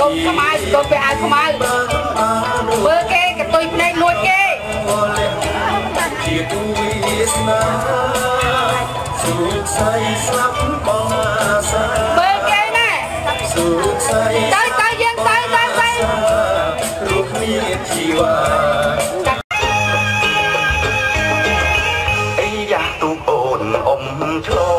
កូនខ្មៅកូនពាក់អាវខ្មៅមើលគេកតុយភ្នែកលួចគេជាទូវាសនាសុខស័យស្លាប់បងអាសាមើលគេណែសុខស័យទៅទៅយើងទៅទៅទៅរូបគ្នាជីវ៉ាអីយ៉ាទូអូនអ៊ំឆ្លោ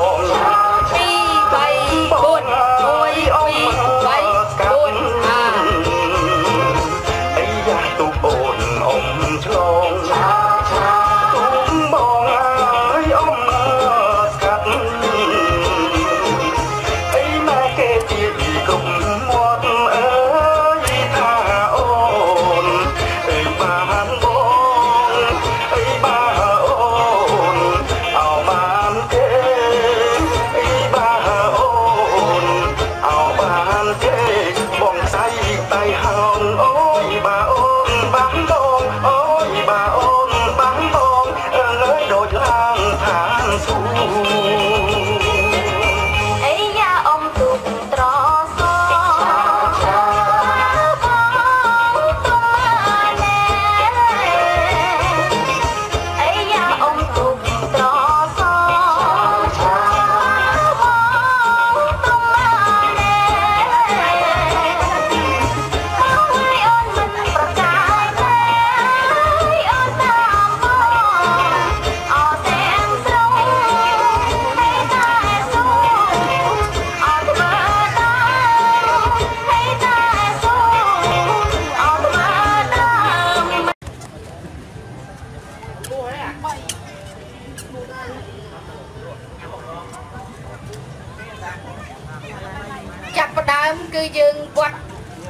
ដើមគឺយើងវត្ត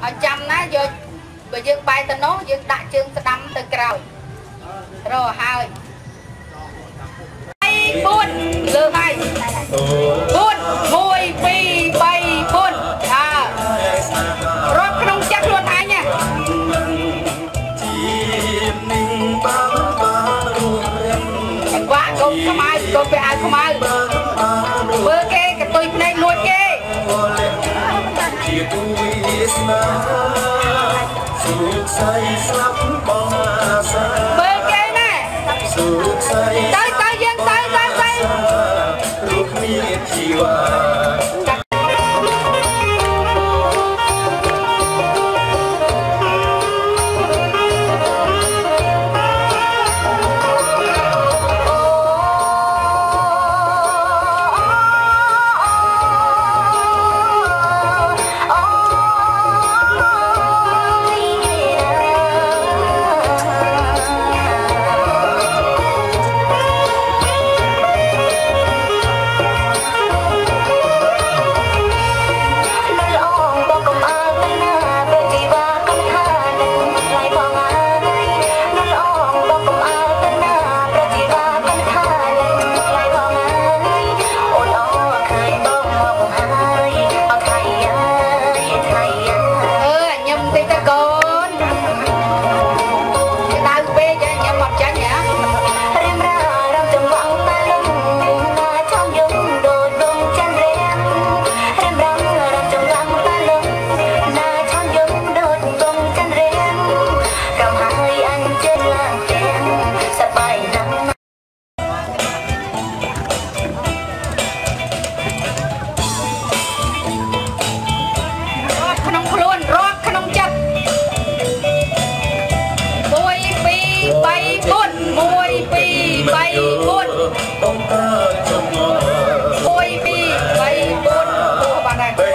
ឲ្យចាំណាយកបើយើងបាយទៅនោះយើងដាក់ជើងស្ដាំទៅក្រោយរកហើយ4លើហើយ4 1 2 3 4អារាប់ក្នុងចិត្តខ្លួនឯងណាកង្វាក់កុំខ្មៅកុំទៅឲ្យខ្មៅ វាសនាសុខស័យស្លាប់បងអាសាមើលគេណាសុខស័យទៅទៅយើងទៅទៅទៅរូបមានជីវ៉ា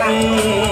Música